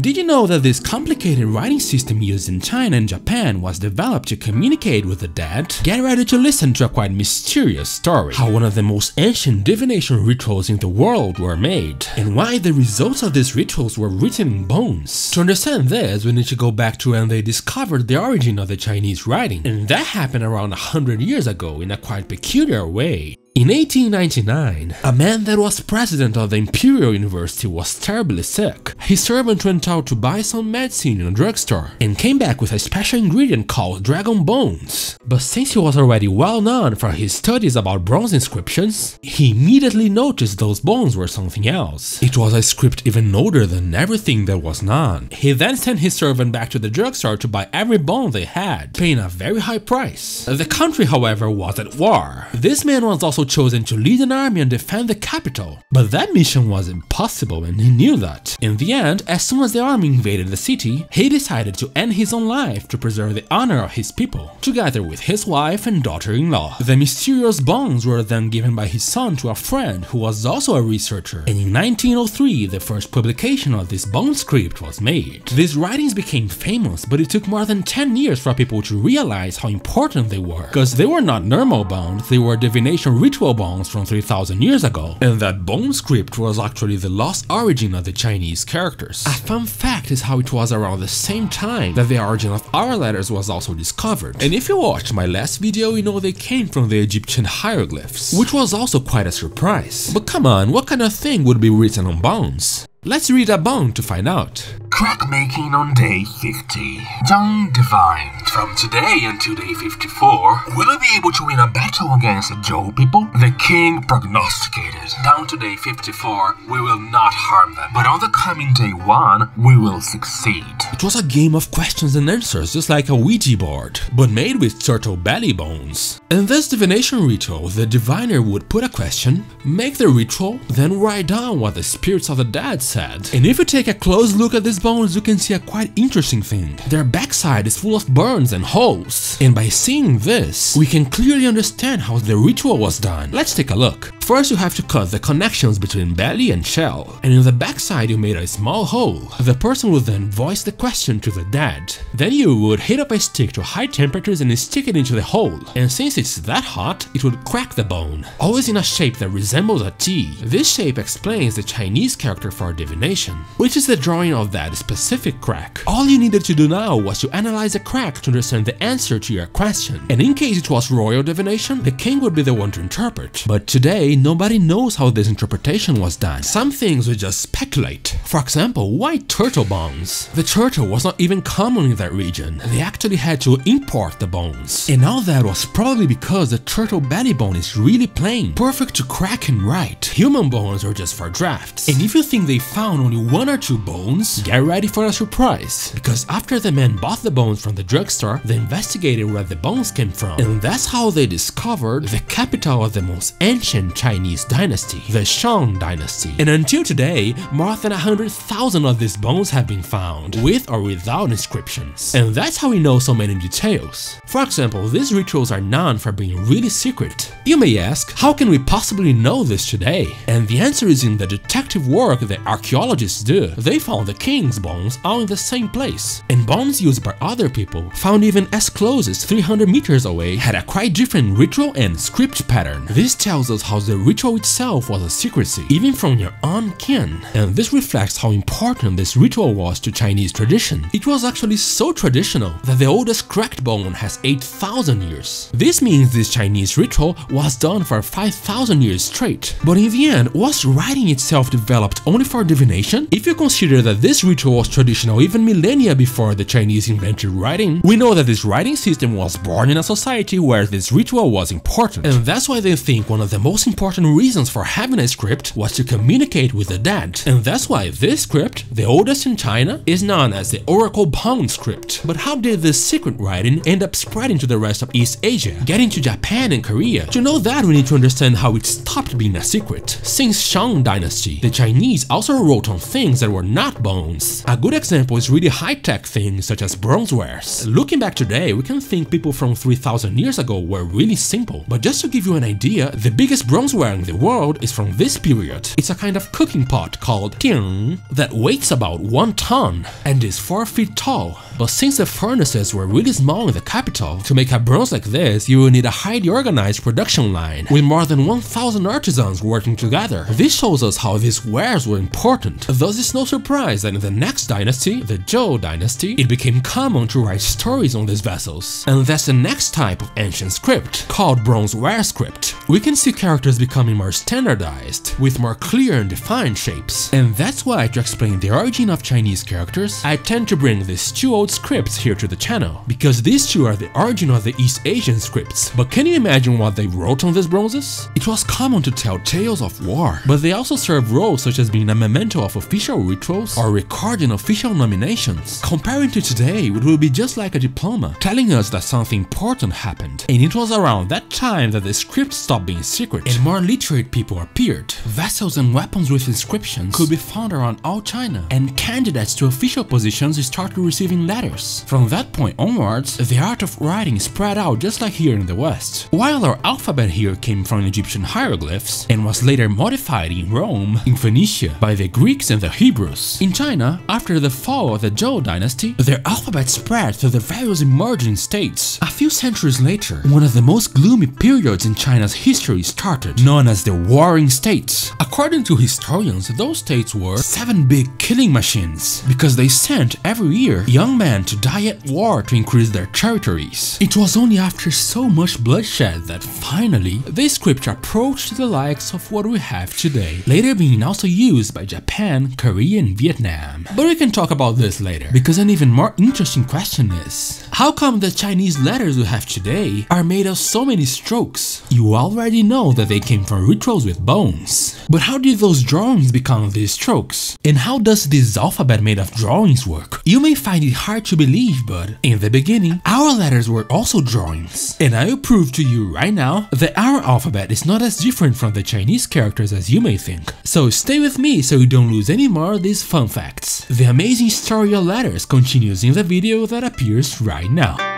Did you know that this complicated writing system used in China and Japan was developed to communicate with the dead? Get ready to listen to a quite mysterious story, how one of the most ancient divination rituals in the world were made, and why the results of these rituals were written in bones. To understand this, we need to go back to when they discovered the origin of the Chinese writing, and that happened around 100 years ago in a quite peculiar way. In 1899, a man that was president of the Imperial University was terribly sick. His servant went out to buy some medicine in a drugstore and came back with a special ingredient called dragon bones. But since he was already well known for his studies about bronze inscriptions, he immediately noticed those bones were something else. It was a script even older than everything that was known. He then sent his servant back to the drugstore to buy every bone they had, paying a very high price. The country, however, was at war. This man was also chosen to lead an army and defend the capital. But that mission was impossible and he knew that. In the end, as soon as the army invaded the city, he decided to end his own life to preserve the honor of his people, together with his wife and daughter-in-law. The mysterious bones were then given by his son to a friend who was also a researcher, and in 1903 the first publication of this bone script was made. These writings became famous, but it took more than 10 years for people to realize how important they were, because they were not normal bones, they were divination ritual bones from 3000 years ago, and that bone script was actually the lost origin of the Chinese characters. A fun fact is how it was around the same time that the origin of our letters was also discovered. And if you watched my last video, you know they came from the Egyptian hieroglyphs, which was also quite a surprise. But come on, what kind of thing would be written on bones? Let's read a bone to find out. Crack making on day 50. Young Divine. From today until day 54, will I be able to win a battle against the Zhou people? The king prognosticated. Down to day 54, we will not harm them. But on the coming day 1, we will succeed. It was a game of questions and answers, just like a Ouija board, but made with turtle belly bones. In this divination ritual, the diviner would put a question, make the ritual, then write down what the spirits of the dead And if you take a close look at these bones, you can see a quite interesting thing. Their backside is full of burns and holes. And by seeing this, we can clearly understand how the ritual was done. Let's take a look. First you have to cut the connections between belly and shell, and in the backside you made a small hole. The person would then voice the question to the dead. Then you would heat up a stick to high temperatures and stick it into the hole, and since it's that hot, it would crack the bone, always in a shape that resembles a T. This shape explains the Chinese character for divination, which is the drawing of that specific crack. All you needed to do now was to analyze the crack to understand the answer to your question, and in case it was royal divination, the king would be the one to interpret. But today, nobody knows how this interpretation was done. Some things we just speculate. For example, why turtle bones? The turtle was not even common in that region. They actually had to import the bones. And all that was probably because the turtle belly bone is really plain, perfect to crack and write. Human bones are just for drafts. And if you think they found only one or two bones, get ready for a surprise. Because after the men bought the bones from the drugstore, they investigated where the bones came from. And that's how they discovered the capital of the most ancient Chinese dynasty, the Shang dynasty. And until today, more than 100,000 of these bones have been found, with or without inscriptions. And that's how we know so many details. For example, these rituals are known for being really secret. You may ask, how can we possibly know this today? And the answer is in the detective work that archaeologists do. They found the king's bones all in the same place, and bones used by other people, found even as close as 300 meters away, had a quite different ritual and script pattern. This tells us how the ritual itself was a secrecy, even from your own kin. And this reflects how important this ritual was to Chinese tradition. It was actually so traditional that the oldest cracked bone has 8,000 years. This means this Chinese ritual was done for 5,000 years straight. But in the end, was writing itself developed only for divination? If you consider that this ritual was traditional even millennia before the Chinese invented writing, we know that this writing system was born in a society where this ritual was important. And that's why they think one of the most important reasons for having a script was to communicate with the dead. And that's why this script, the oldest in China, is known as the Oracle Bone script. But how did this secret writing end up spreading to the rest of East Asia, getting to Japan and Korea? To know that, we need to understand how it stopped being a secret. Since Shang dynasty, the Chinese also wrote on things that were not bones. A good example is really high-tech things such as bronzewares. Looking back today, we can think people from 3000 years ago were really simple. But just to give you an idea, the biggest bronze bronzeware in the world is from this period. It's a kind of cooking pot called ting that weighs about 1 ton and is 4 feet tall. But since the furnaces were really small in the capital, to make a bronze like this, you will need a highly organized production line with more than 1000 artisans working together. This shows us how these wares were important. Thus it's no surprise that in the next dynasty, the Zhou dynasty, it became common to write stories on these vessels. And that's the next type of ancient script, called bronze ware script. We can see characters becoming more standardized, with more clear and defined shapes. And that's why to explain the origin of Chinese characters, I tend to bring these two old scripts here to the channel, because these two are the origin of the East Asian scripts. But can you imagine what they wrote on these bronzes? It was common to tell tales of war, but they also serve roles such as being a memento of official rituals or recording official nominations. Comparing to today, it will be just like a diploma, telling us that something important happened. And it was around that time that the script stopped being secret and more literate people appeared. Vessels and weapons with inscriptions could be found around all China, and candidates to official positions started receiving letters. From that point onwards, the art of writing spread out just like here in the West. While our alphabet here came from Egyptian hieroglyphs and was later modified in Rome, in Phoenicia, by the Greeks and the Hebrews. In China, after the fall of the Zhou dynasty, their alphabet spread to the various emerging states. A few centuries later, one of the most gloomy periods in China's history started, known as the Warring States. According to historians, those states were seven big killing machines, because they sent every year young men to die at war to increase their territories. It was only after so much bloodshed that finally, this script approached the likes of what we have today, later being also used by Japan, Korea and Vietnam. But we can talk about this later, because an even more interesting question is, how come the Chinese letters we have today are made of so many strokes? You already know that they came from rituals with bones. But how did those drawings become these strokes? And how does this alphabet made of drawings work? You may find it hard to believe, but in the beginning, our letters were also drawings. And I will prove to you right now that our alphabet is not as different from the Chinese characters as you may think. So stay with me so you don't lose any more of these fun facts. The amazing story of letters continues in the video that appears right now.